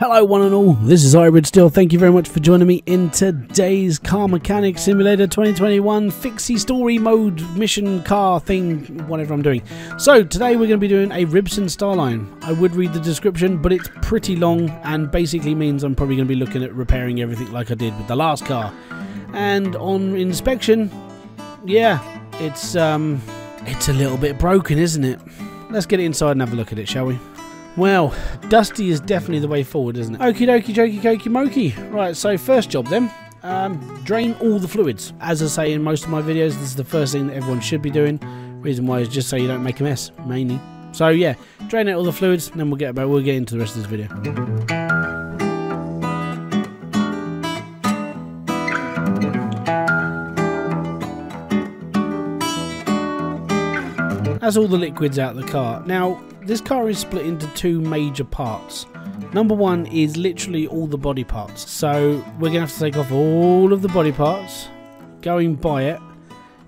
Hello, one and all. This is Hybrid Steel. Thank you very much for joining me in today's Car Mechanic Simulator 2021 Fixie Story Mode Mission Car thing, whatever I'm doing. So, today we're going to be doing a Ribsan Starline. I would read the description, but it's pretty long and basically means I'm probably going to be looking at repairing everything like I did with the last car. And on inspection, yeah, it's um, it's a little bit broken, isn't it? Let's get it inside and have a look at it, shall we? Well, Dusty is definitely the way forward, isn't it? Okie dokie, jokey, cokey, mokey. Right, so first job then. Um, drain all the fluids. As I say in most of my videos, this is the first thing that everyone should be doing. Reason why is just so you don't make a mess, mainly. So yeah, drain out all the fluids, and then we'll get about we'll get into the rest of this video. That's all the liquids out of the car. Now, this car is split into two major parts. Number one is literally all the body parts. So we're going to have to take off all of the body parts. Going by it,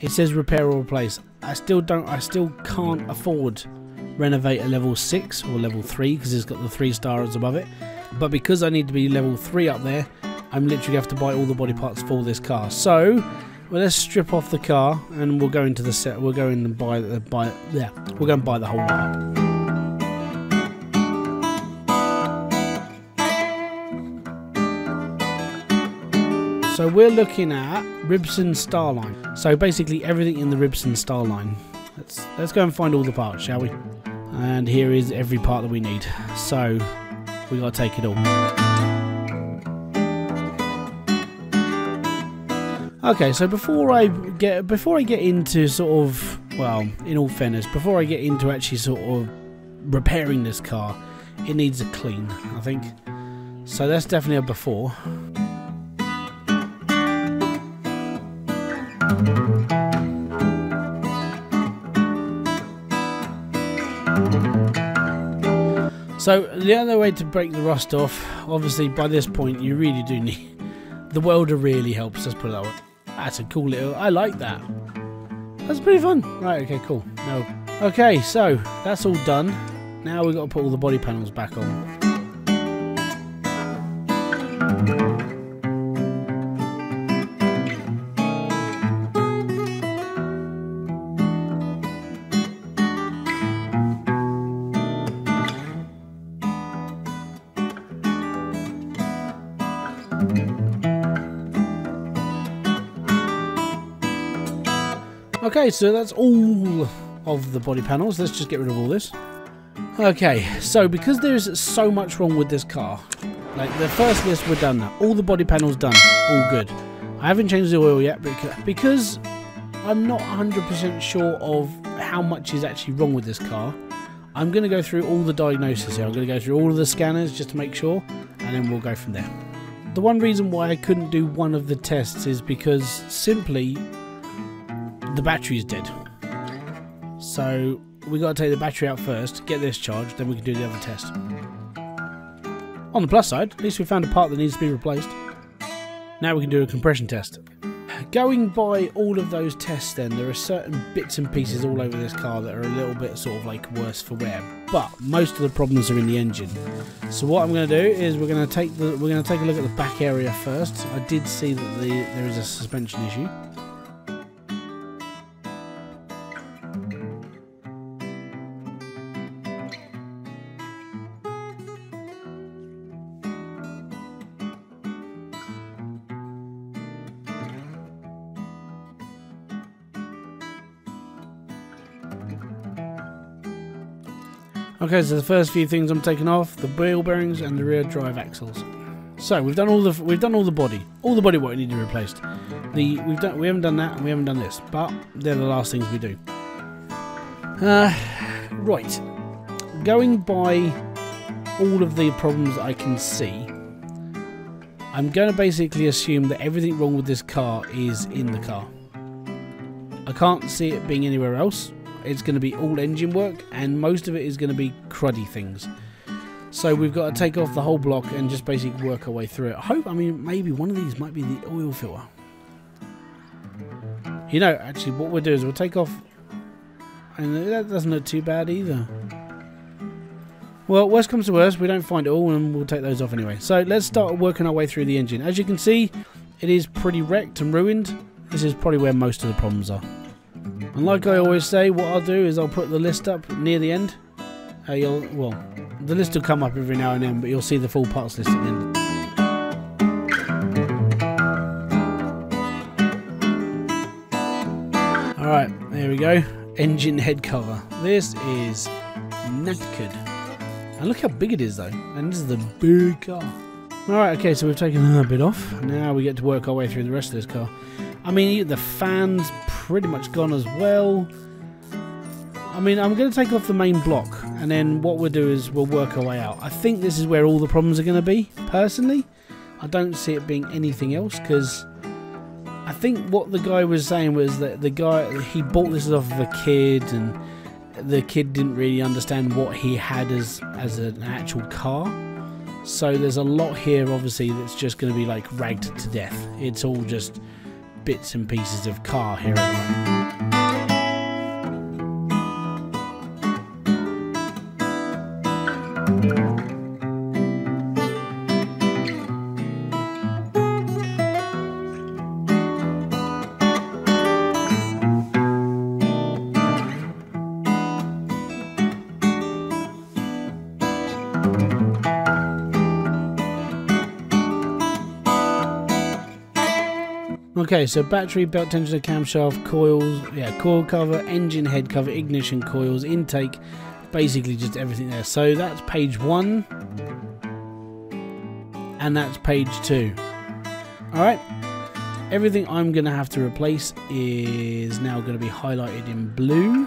it says repair or replace. I still don't, I still can't afford renovate a level 6 or level 3 because it's got the 3 stars above it. But because I need to be level 3 up there, I'm literally have to buy all the body parts for this car. So well, let's strip off the car and we'll go into the set. We'll go in and buy the buy. Yeah, we'll go and buy the whole car. So we're looking at Ribsan Starline. So basically everything in the Ribsan Starline. Let's let's go and find all the parts, shall we? And here is every part that we need. So we got to take it all. Okay, so before I get before I get into sort of well, in all fairness, before I get into actually sort of repairing this car, it needs a clean, I think. So that's definitely a before. So the other way to break the rust off, obviously by this point you really do need the welder really helps, let's put way. That's a cool little... I like that. That's pretty fun. Right, okay, cool. No. Okay, so that's all done. Now we've got to put all the body panels back on. Okay, so that's all of the body panels. Let's just get rid of all this. Okay, so because there's so much wrong with this car, like the first list we're done now. All the body panels done, all good. I haven't changed the oil yet because I'm not 100% sure of how much is actually wrong with this car. I'm going to go through all the diagnosis here. I'm going to go through all of the scanners just to make sure, and then we'll go from there. The one reason why I couldn't do one of the tests is because simply the battery is dead. So we got to take the battery out first, get this charged, then we can do the other test. On the plus side, at least we found a part that needs to be replaced. Now we can do a compression test. Going by all of those tests then, there are certain bits and pieces all over this car that are a little bit sort of like worse for wear. But most of the problems are in the engine. So what I'm going to do is we're going to take the we're going to take a look at the back area first. I did see that the there is a suspension issue. Okay, so the first few things I'm taking off, the wheel bearings and the rear drive axles. So we've done all the we've done all the body, all the body work needed replaced. The we've done we haven't done that and we haven't done this, but they're the last things we do. Uh, right, going by all of the problems I can see, I'm going to basically assume that everything wrong with this car is in the car. I can't see it being anywhere else it's going to be all engine work, and most of it is going to be cruddy things. So we've got to take off the whole block and just basically work our way through it. I hope, I mean, maybe one of these might be the oil filler. You know, actually, what we'll do is we'll take off, and that doesn't look too bad either. Well, worst comes to worst, we don't find it all and we'll take those off anyway. So let's start working our way through the engine. As you can see, it is pretty wrecked and ruined. This is probably where most of the problems are. And like I always say, what I'll do is I'll put the list up near the end. Uh, you'll, well, the list will come up every now and then, but you'll see the full parts list at the end. Alright, there we go. Engine head cover. This is knackered. And look how big it is though. And this is the big car. Alright, okay, so we've taken a bit off. Now we get to work our way through the rest of this car. I mean, the fan's pretty much gone as well. I mean, I'm going to take off the main block, and then what we'll do is we'll work our way out. I think this is where all the problems are going to be, personally. I don't see it being anything else, because I think what the guy was saying was that the guy, he bought this off of a kid, and the kid didn't really understand what he had as, as an actual car. So there's a lot here, obviously, that's just going to be like ragged to death. It's all just bits and pieces of car here Okay, so battery, belt tensioner, camshaft, coils, yeah, coil cover, engine head cover, ignition coils, intake, basically just everything there. So that's page one, and that's page two. Alright, everything I'm going to have to replace is now going to be highlighted in blue.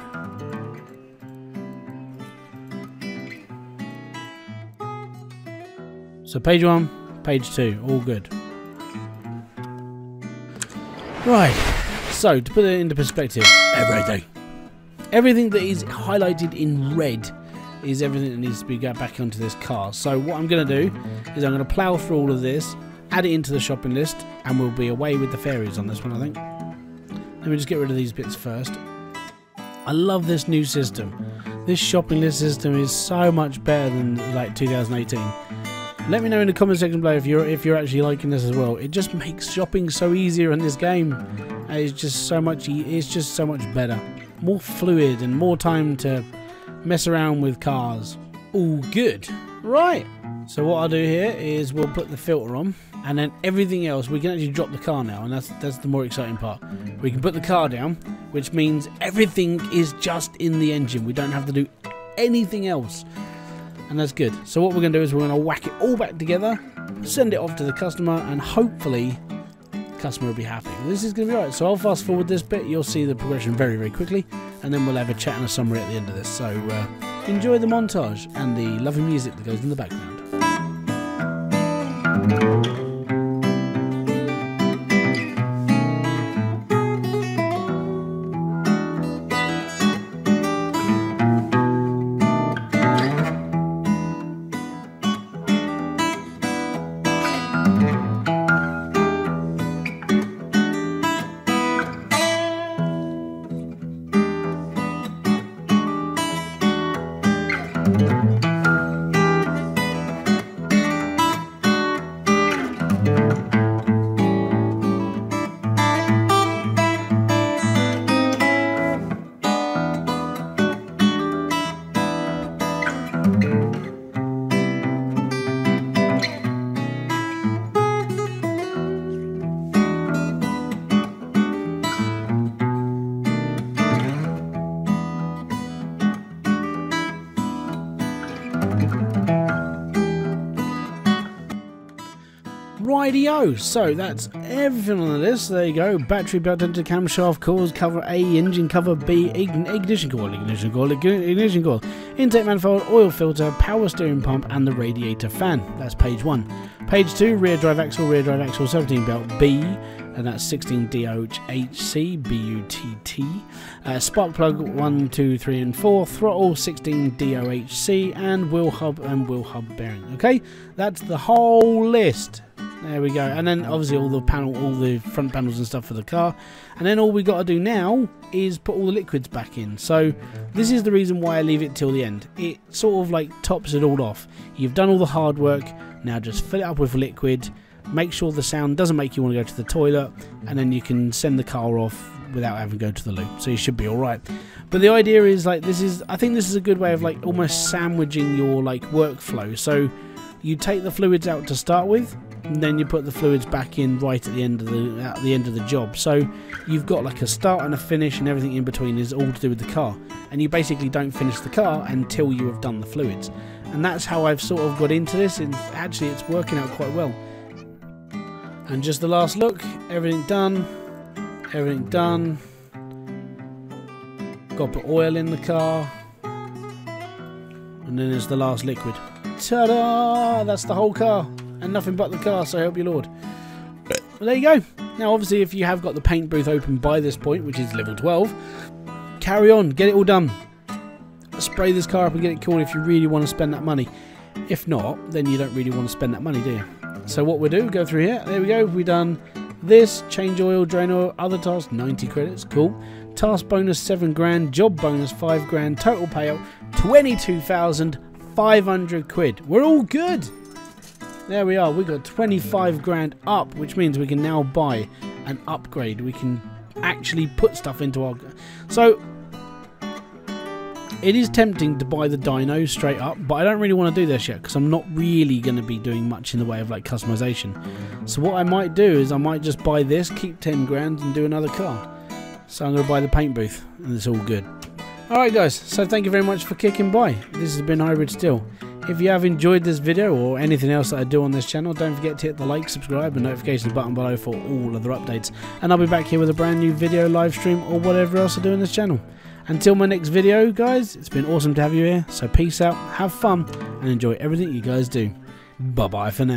So page one, page two, all good. Right, so to put it into perspective, everything. Everything that is highlighted in red is everything that needs to be got back onto this car. So what I'm going to do is I'm going to plough through all of this, add it into the shopping list, and we'll be away with the fairies on this one, I think. Let me just get rid of these bits first. I love this new system. This shopping list system is so much better than like 2018. Let me know in the comment section below if you're if you're actually liking this as well. It just makes shopping so easier in this game. It's just so much. it's just so much better, more fluid, and more time to mess around with cars. All good. Right. So what I'll do here is we'll put the filter on, and then everything else we can actually drop the car now, and that's that's the more exciting part. We can put the car down, which means everything is just in the engine. We don't have to do anything else and that's good. So what we're going to do is we're going to whack it all back together, send it off to the customer, and hopefully the customer will be happy. This is going to be right. So I'll fast forward this bit. You'll see the progression very, very quickly, and then we'll have a chat and a summary at the end of this. So uh, enjoy the montage and the lovely music that goes in the background. So that's everything on the list. There you go. Battery belt into camshaft coils, cover A, engine cover B, ignition coil, ignition coil, ignition coil, intake manifold, oil filter, power steering pump, and the radiator fan. That's page one. Page two, rear drive axle, rear drive axle 17 belt B, and that's 16 DOHC, BUTT. Uh, spark plug 1, 2, 3, and 4, throttle 16 DOHC, and wheel hub and wheel hub bearing. Okay, that's the whole list. There we go. And then obviously all the panel, all the front panels and stuff for the car. And then all we got to do now is put all the liquids back in. So this is the reason why I leave it till the end. It sort of like tops it all off. You've done all the hard work. Now just fill it up with liquid. Make sure the sound doesn't make you want to go to the toilet. And then you can send the car off without having to go to the loo. So you should be all right. But the idea is like this is I think this is a good way of like almost sandwiching your like workflow. So you take the fluids out to start with and then you put the fluids back in right at the end of the at the end of the job. So you've got like a start and a finish, and everything in between is all to do with the car. And you basically don't finish the car until you have done the fluids. And that's how I've sort of got into this. And actually, it's working out quite well. And just the last look, everything done, everything done. Got to put oil in the car, and then there's the last liquid. Ta-da! That's the whole car and nothing but the car, so help you Lord. Well, there you go. Now, obviously, if you have got the paint booth open by this point, which is level 12, carry on, get it all done. Spray this car up and get it cool if you really want to spend that money. If not, then you don't really want to spend that money, do you? So what we do, go through here. There we go. We've done this, change oil, drain oil, other tasks, 90 credits, cool. Task bonus, 7 grand, job bonus, 5 grand, total payout, 22,500 quid. We're all good. There we are. We got 25 grand up, which means we can now buy an upgrade. We can actually put stuff into our... So, it is tempting to buy the dyno straight up, but I don't really want to do this yet because I'm not really going to be doing much in the way of like customization. So what I might do is I might just buy this, keep 10 grand and do another car. So I'm going to buy the paint booth and it's all good. Alright guys, so thank you very much for kicking by. This has been Hybrid Steel. If you have enjoyed this video or anything else that I do on this channel, don't forget to hit the like, subscribe and notifications button below for all other updates. And I'll be back here with a brand new video, live stream or whatever else I do on this channel. Until my next video, guys, it's been awesome to have you here. So peace out, have fun and enjoy everything you guys do. Bye bye for now.